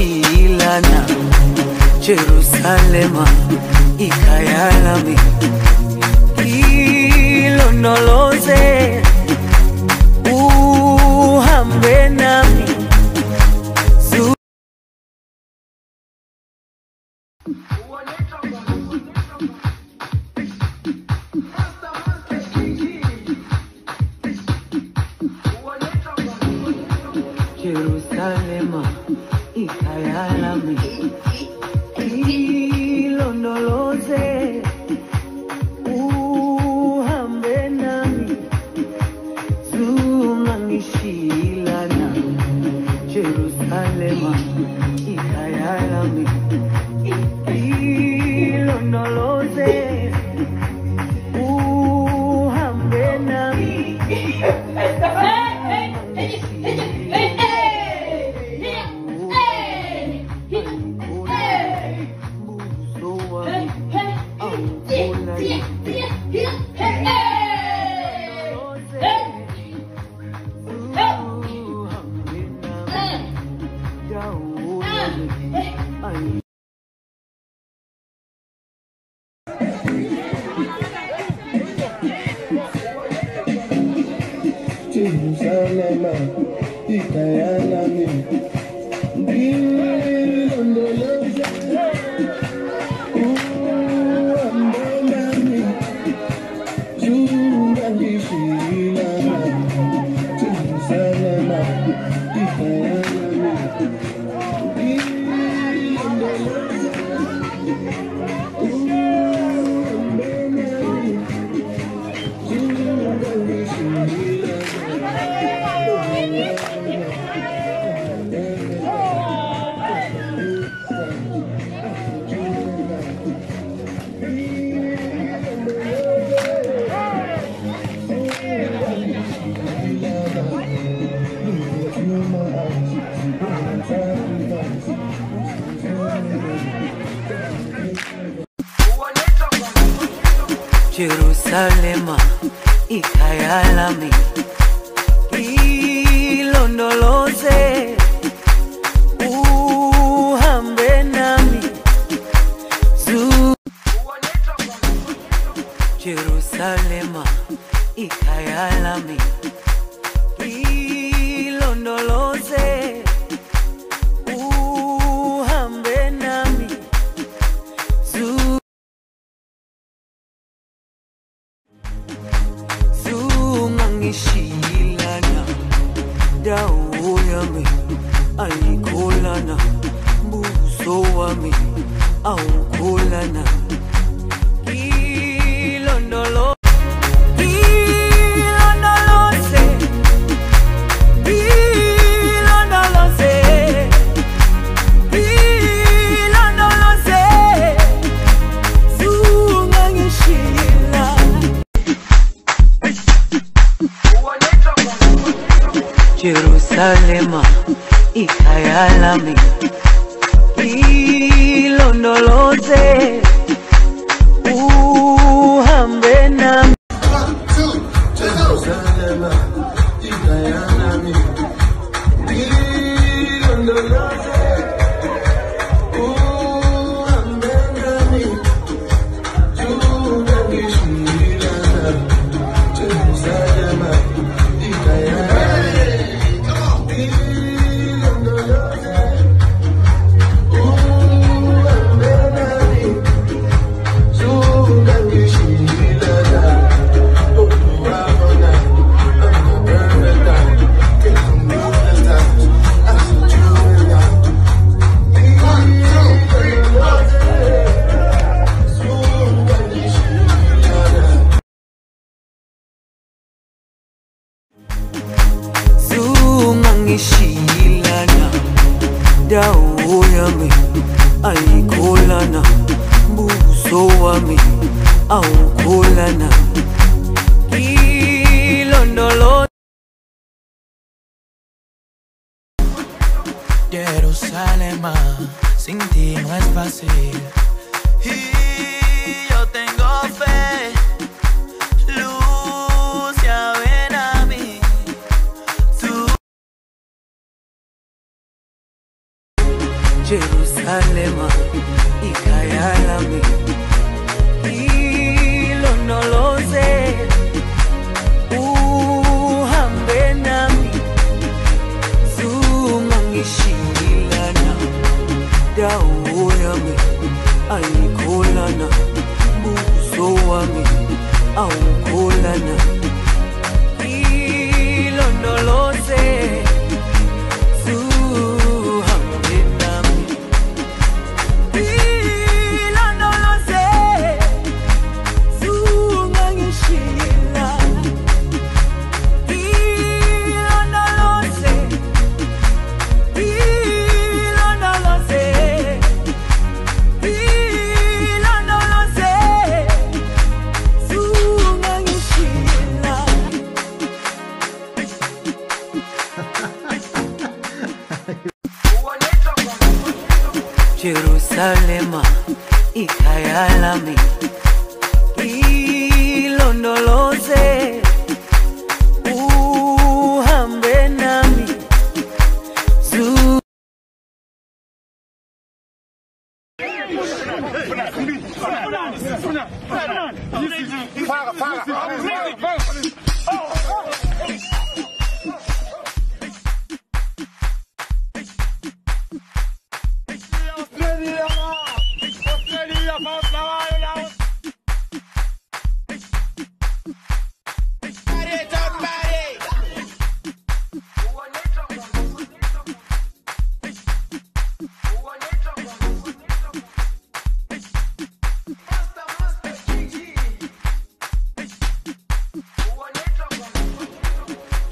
ungangishilana Jerusalema ikayalami. Ilondoloze uhambe nami. Zu- Jerusalema ikayalami ngilondoloze uhambe nami zungangishilana Jerusalema Jerusalema ikayalami ilondoloze uhambe nami Zu Jerusalema ikayalami yami ayikholana buso wami awukholana Jerusalema ikayalami bulana ilondolona Jerusalén sin ti no es fácil. Y yo tengo fe Lucia ven a mí. Tú... Jerusalén y callar a mí. Dawo yami ayikholana buso wami awukholana Jerusalema ikhaya lami ilondoloze uhambe nami zu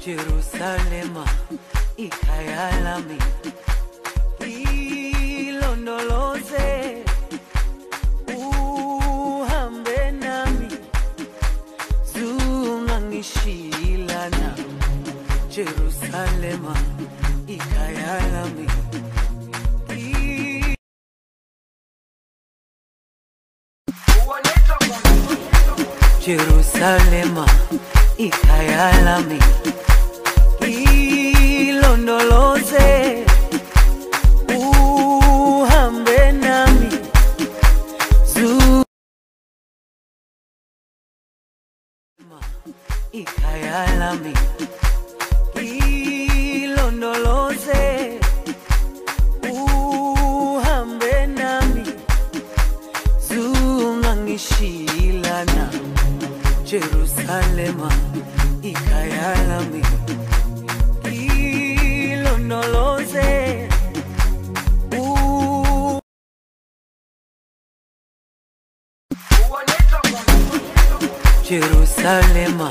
Jerusalema ikhaya lami ilondoloze uhambe nami zungangishilana Jerusalema ikhaya lami Jerusalema ikhaya ilondoloze uhambe nami zu ikhaya lami ilondoloze uhambe nami Jerusalema ikhaya lami Jerusalema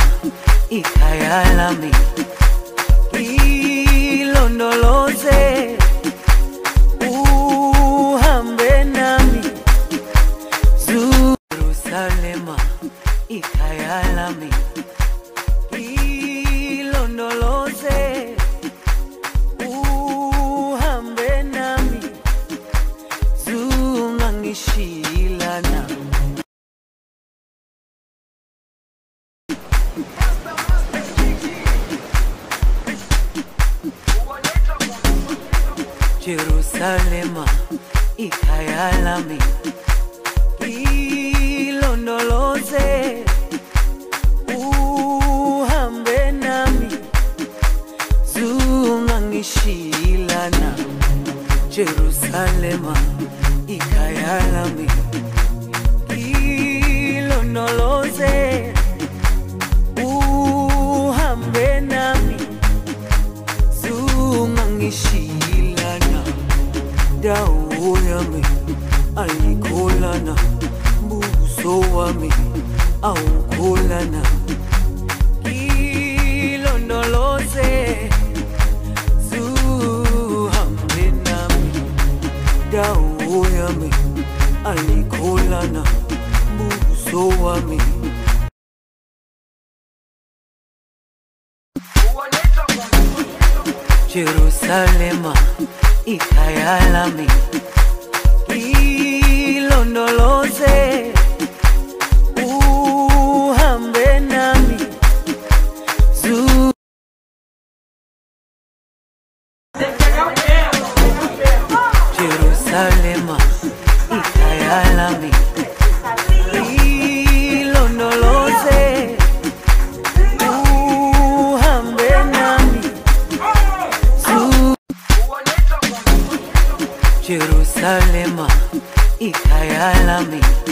ikhaya lami ilondoloze uhambe nami zu Jerusalema ikhaya lami ilondoloze uhambe nami Jerusalema ikhaya lami ilondoloze uhambe nami zungangishilana Jerusalema ikhaya lami ilondoloze uhambe nami zungangishilana dawo yami ayikholana buso wami awukholana. Ilondoloze zuhambe yami ayikholana buso wami ikhaya lami ilondoloze Jerusalema ikayalami ilondoloze